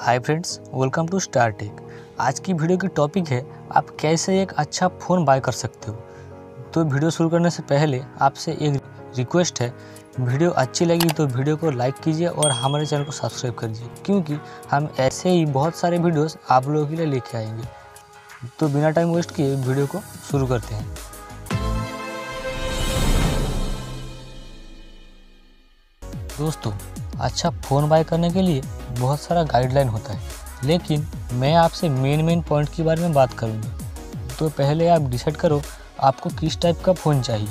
Hi friends welcome to Star Tech आज की video की टॉपिक है, आप कैसे एक अच्छा फ़ोन बाय कर सकते हो। तो वीडियो शुरू करने से पहले आपसे एक रिक्वेस्ट है, वीडियो अच्छी लगी तो वीडियो को लाइक कीजिए और हमारे चैनल को सब्सक्राइब करिए क्योंकि हम ऐसे ही बहुत सारे वीडियोस आप लोगों के लिए लेके आएँगे। तो बिना टाइम वेस्ट किए वीडियो को शुरू करते हैं। दोस्तों अच्छा फ़ोन बाय करने के लिए बहुत सारा गाइडलाइन होता है। लेकिन मैं आपसे मेन मेन पॉइंट के बारे में बात करूँगा। तो पहले आप डिसाइड करो आपको किस टाइप का फ़ोन चाहिए।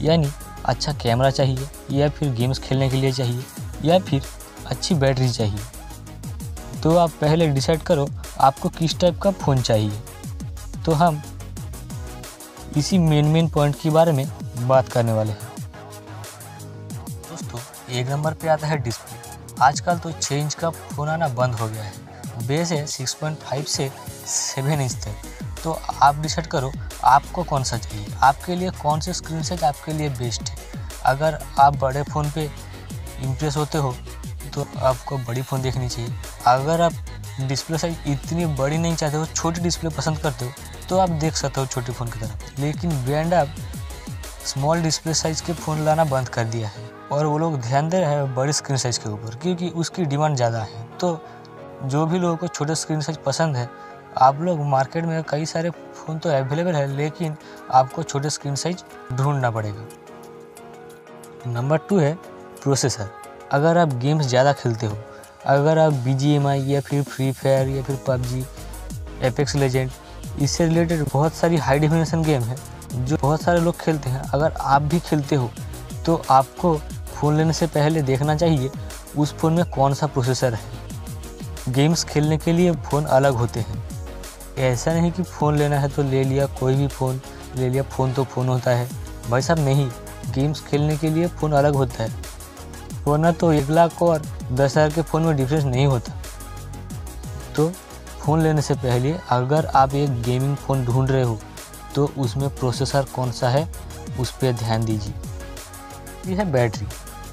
यानी अच्छा कैमरा चाहिए या फिर गेम्स खेलने के लिए चाहिए या फिर अच्छी बैटरी चाहिए। तो आप पहले डिसाइड करो आपको किस टाइप का फ़ोन चाहिए। तो हम इसी मेन मेन पॉइंट के बारे में बात करने वाले हैं। एक नंबर पे आता है डिस्प्ले। आजकल तो छः इंच का फ़ोन आना बंद हो गया है। बेस है 6.5 से सेवन इंच तक। तो आप डिसाइड करो, आपको कौन सा चाहिए? आपके लिए कौन से स्क्रीन साइज़ आपके लिए बेस्ट है? अगर आप बड़े फ़ोन पे इम्प्रेस होते हो तो आपको बड़ी फ़ोन देखनी चाहिए। अगर आप डिस्प्ले साइज़ इतनी बड़ी नहीं चाहते हो, छोटी डिस्प्ले पसंद करते हो तो आप देख सकते हो छोटे फ़ोन की तरफ़ लेकिन ब्रांड आप स्मॉल डिस्प्ले साइज़ के फ़ोन लाना बंद कर दिया है। और वो लोग ध्यान दे रहे हैं बड़ी स्क्रीन साइज़ के ऊपर, क्योंकि उसकी डिमांड ज़्यादा है। तो जो भी लोगों को छोटे स्क्रीन साइज़ पसंद है, आप लोग मार्केट में कई सारे फ़ोन तो अवेलेबल है, लेकिन आपको छोटे स्क्रीन साइज़ ढूंढना पड़ेगा। नंबर टू है प्रोसेसर अगर आप गेम्स ज़्यादा खेलते हो, अगर आप बी या फिर फ्री फायर या फिर पबजी एपेक्स लेजेंड इससे रिलेटेड बहुत सारी हाई डिफिनेशन गेम है, जो बहुत सारे लोग खेलते हैं। अगर आप भी खेलते हो तो आपको फ़ोन लेने से पहले देखना चाहिए उस फ़ोन में कौन सा प्रोसेसर है। गेम्स खेलने के लिए फ़ोन अलग होते हैं। ऐसा नहीं कि फ़ोन लेना है तो ले लिया, कोई भी फ़ोन, ले लिया, फ़ोन तो फ़ोन होता है। भाई साहब, नहीं, गेम्स खेलने के लिए फ़ोन अलग होता है। वरना तो एक लाख और दस हज़ार के फ़ोन में डिफरेंस नहीं होता। तो फ़ोन लेने से पहले अगर आप एक गेमिंग फ़ोन ढूंढ रहे हो तो उसमें प्रोसेसर कौन सा है, उस पर ध्यान दीजिए। यह है बैटरी।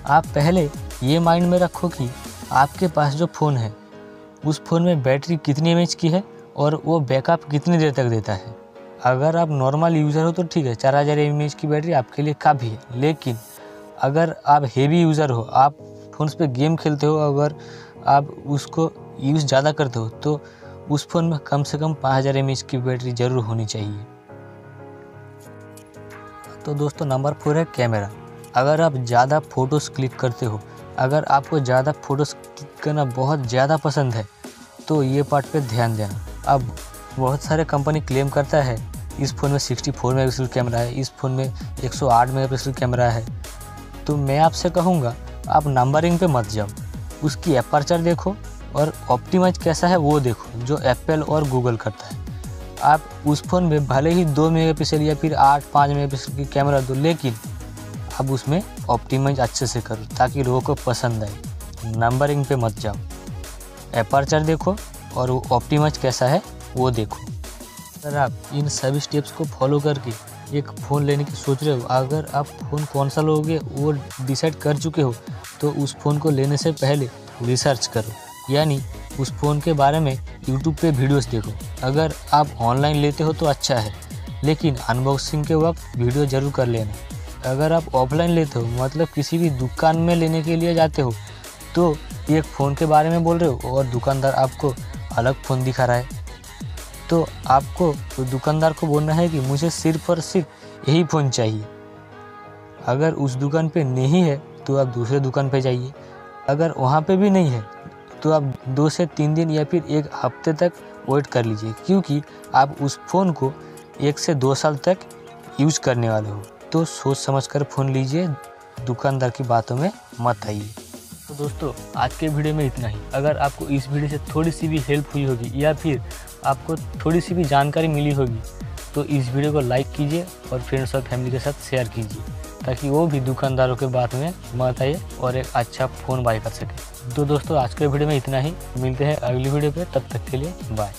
आप पहले ये माइंड में रखो कि आपके पास जो फ़ोन है, उस फ़ोन में बैटरी कितनी एमएच की है और वो बैकअप कितनी देर तक देता है। अगर आप नॉर्मल यूज़र हो तो ठीक है, चार हज़ार एम की बैटरी आपके लिए काफ़ी है। लेकिन अगर आप हेवी यूज़र हो, आप फ़ोन पे गेम खेलते हो, अगर आप उसको यूज़ ज़्यादा करते हो तो उस फ़ोन में कम से कम पाँच हज़ार एम की बैटरी ज़रूर होनी चाहिए। तो दोस्तों, नंबर फोर है कैमरा। अगर आप ज़्यादा फ़ोटोज़ क्लिक करते हो, अगर आपको ज़्यादा फ़ोटोज़ क्लिक करना बहुत ज़्यादा पसंद है तो ये पार्ट पे ध्यान देना। अब बहुत सारे कंपनी क्लेम करता है, इस फ़ोन में 64 मेगापिक्सल कैमरा है, इस फ़ोन में 108 मेगापिक्सल कैमरा है। तो मैं आपसे कहूँगा, आप नंबरिंग पे मत जाओ, उसकी एपर्चर देखो और ऑप्टिमाइज कैसा है वो देखो, जो एप्पल और गूगल करता है। आप उस फ़ोन में भले ही दो मेगापिक्सल या फिर आठ, पाँच मेगापिक्सल की कैमरा दो, लेकिन अब उसमें ऑप्टिमाइज अच्छे से करो, ताकि लोगों को पसंद आए। नंबरिंग पे मत जाओ। एपर्चर देखो और वो ऑप्टिमाइज कैसा है, वो देखो। अगर आप इन सभी स्टेप्स को फॉलो करके एक फ़ोन लेने की सोच रहे हो, अगर आप फ़ोन कौन सा लोगे, वो डिसाइड कर चुके हो तो उस फ़ोन को लेने से पहले रिसर्च करो। यानी उस फ़ोन के बारे में यूट्यूब पे वीडियोस देखो। अगर आप ऑनलाइन लेते हो तो अच्छा है, लेकिन अनबॉक्सिंग के वक्त वीडियो ज़रूर कर लेना। अगर आप ऑफलाइन लेते हो मतलब किसी भी दुकान में लेने के लिए जाते हो तो एक फ़ोन के बारे में बोल रहे हो और दुकानदार आपको अलग फ़ोन दिखा रहा है। तो आपको तो दुकानदार को बोलना है कि मुझे सिर्फ़ और सिर्फ़ यही फ़ोन चाहिए। अगर उस दुकान पे नहीं है तो आप दूसरे दुकान पे जाइए। अगर वहाँ पे भी नहीं है तो आप दो से तीन दिन या फिर एक हफ़्ते तक वेट कर लीजिए, क्योंकि आप उस फ़ोन को एक से दो साल तक यूज़ करने वाले हो। तो सोच समझ कर फ़ोन लीजिए, दुकानदार की बातों में मत आइए। तो दोस्तों, आज के वीडियो में इतना ही। अगर आपको इस वीडियो से थोड़ी सी भी हेल्प हुई होगी, या फिर आपको थोड़ी सी भी जानकारी मिली होगी तो इस वीडियो को लाइक कीजिए और फ्रेंड्स और फैमिली के साथ शेयर कीजिए, ताकि वो भी दुकानदारों के बात में मत आए और एक अच्छा फ़ोन बाई कर सके। तो दोस्तों, आज के वीडियो में इतना ही। मिलते हैं अगली वीडियो पे। तब तक के लिए बाय